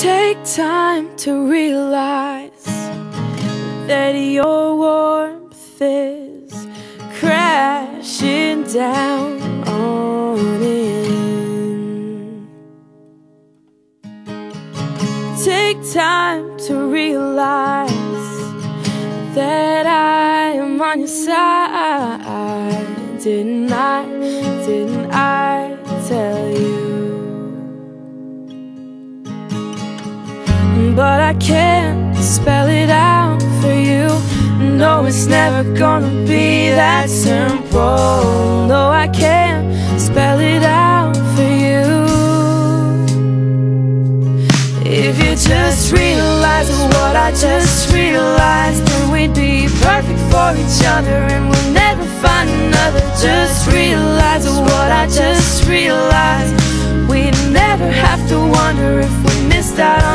Take time to realize that your warmth is crashing down on in. Take time to realize that I am on your side. Didn't I? Didn't But I can't spell it out for you. No, it's never gonna be that simple. No, I can't spell it out for you. If you just realize what I just realized Then we'd be perfect for each other And we'll never find another. Just realize what I just realized. We'd never have to wonder if we missed out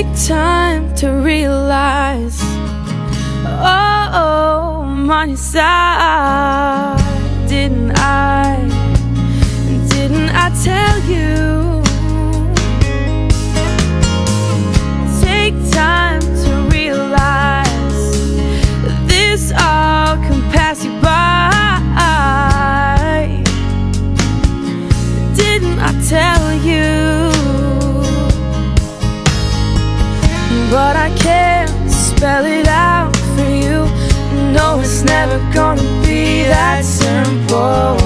Take time to realize Oh, oh I'm on But I can't spell it out for you. No, it's never gonna be that simple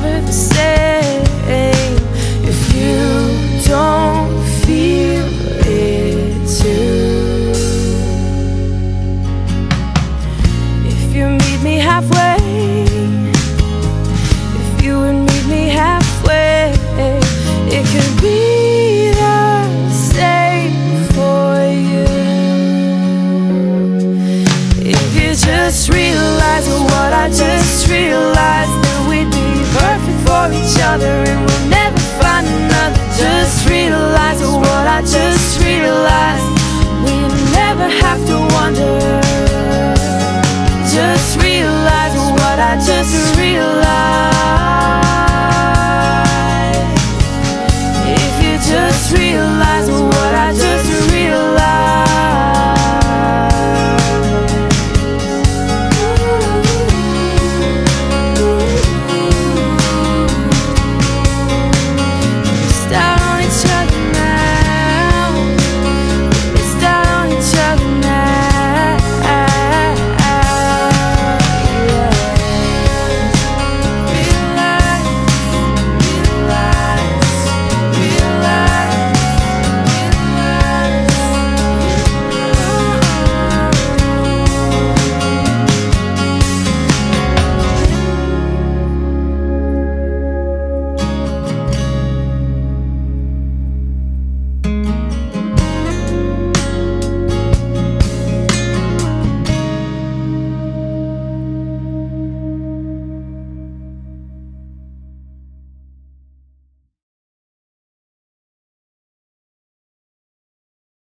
never the same. If you don't feel it too. If you meet me halfway. If you would meet me halfway. It could be the same for you. If you just realize what I just realized each other and we'll never find another. Just realize what I just realized. We never have to wonder. Just realize what I just realized. If you just realize